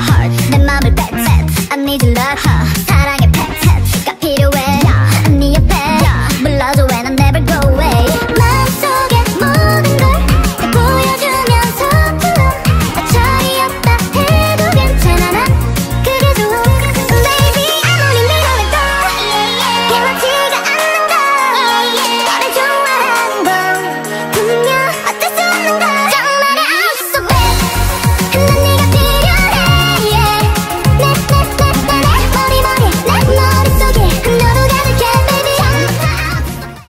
heart, heart. 내 맘을 뺏어 I need your love, huh